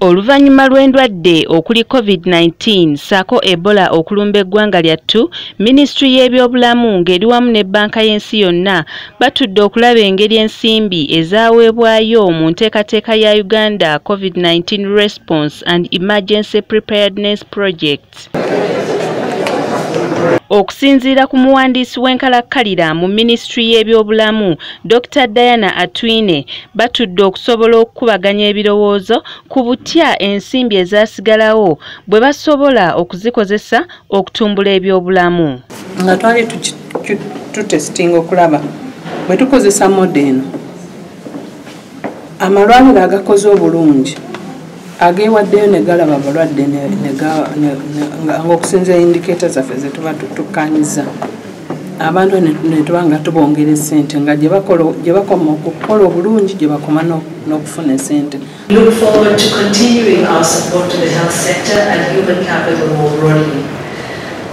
oluvannyuma lw'endwadde okuli covid-19 saako ebola okulumba eggwanga lyattu minisitule y'ebyobulamu ng'eri wamu ne bbanka y'ensi yonna batudde okulaba engeri ensimbi ezaaweebwayo mu nteekateeka ya uganda covid-19 response and emergency preparedness project okusinziira ku muwandiisi w'enkalakkalira mu minisitule y'ebyobulamu dr diana atwine batudde okusobola okukubaganya ebirowoozo ku butya ensimbi ezaasigalawo bwe basobola okuzikozesa okutumbula ebyobulamu. Nga twali tutesitinga okulaba bwe tukozesa mode eno amalwaliro agakoze obulungi agewaddeyo negalaba balwadde ngaokusinzira indikata zaffe zetuba tukanyiza abantu netuba nga tubongera esente nga gyebakoma okukola obulungi gyebakoma n'okufuna esente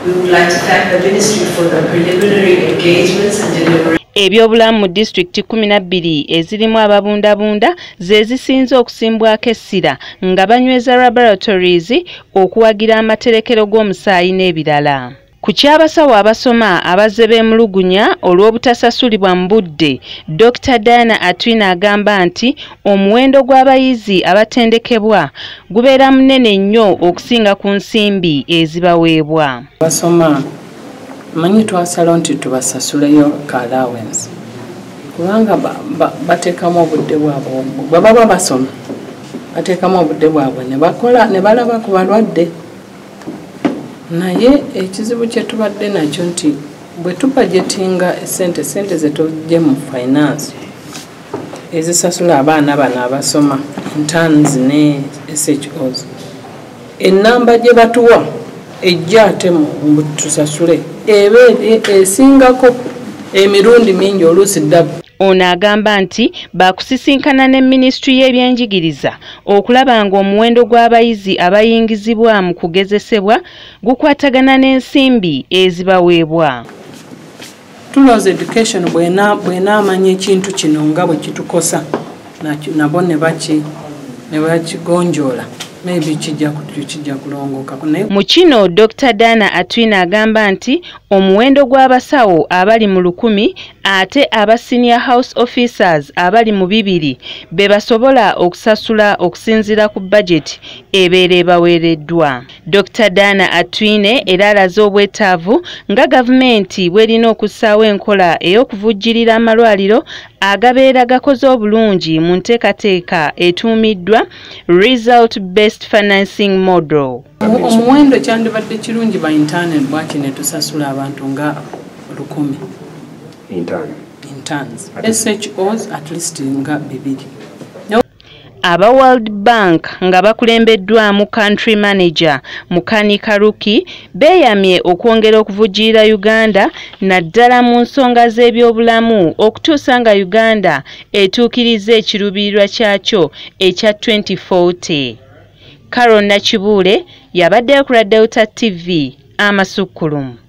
We would like to thank the Ministry for the preliminary engagements and delivery ebyobulamu mu disitulikiti kumi na bbiri ezirimu ababundabunda ze zisinze okusimbwako essira nga banyweza laboratories okuwagira amaterekero g'omusaayi n'ebirala. Ku kyabasawo abasoma abazze beemulugunya olw'obutasasulibwa mu budde dr. Diana atwina agamba nti omuwendo gw'abayizi abatendekebwa gubeera munene nnyo okusinga ku nsimbi ezibaweebwa. Basoma manyi twasalawo nti tubasasuleyo ka allowance. Kubanga bateekamu obudde bwabwe bwe baba basoma bateekamu obudde bwabwe nebakola ne balaba ku balwadde. Naye ekizibu kyetubadde nakyo nti bwe tubajetinga esente sente zetujje mu finance ezisasula abaana bano abasoma intans ne shos enamba gye batuwa ejja ate tusasule. Eba esingako emirundi mingi oluusi ddabu. Ono agamba nti baakusisinkana ne minisitule y'ebyenjigiriza okulaba ng'omuwendo gw'abayizi abayingizibwa mu kugezesebwa gukwatagana n'ensimbi ezibaweebwa. Tuloza education bwenaamanya ekintu kino nga bwe kitukosa nabo ne bakigonjoola mu kino dr. Dana atwina agamba nti omuwendo gw'abasawo abali mu lukumi ate aba senior house officers abali mu bibiri be basobola okusasula okusinziira ku bajeti ebeera ebaweereddwa. Dr dana atwine era alaze obwetaavu nga gavumenti bw'erina okussaawo enkola ey'okuvujjirira amalwaliro agabeera gakoze obulungi mu nteekateeka etuumiddwa result based financing model. Omuwendo kyandibadde kirungi ba internet bwaki ne tusasula abantu nga lukumi shos at least nga bibiri. Aba world bank nga bakulembeddwamu country manager mukani karuki beeyamye okwongera okuvujjirira uganda naddala mu nsonga z'ebyobulamu okutuusa nga uganda etuukiriza ekiruubirirwa kyakyo ekya 2040 carol nakibuule yabaddeyo ku la delta tv amasukkulumu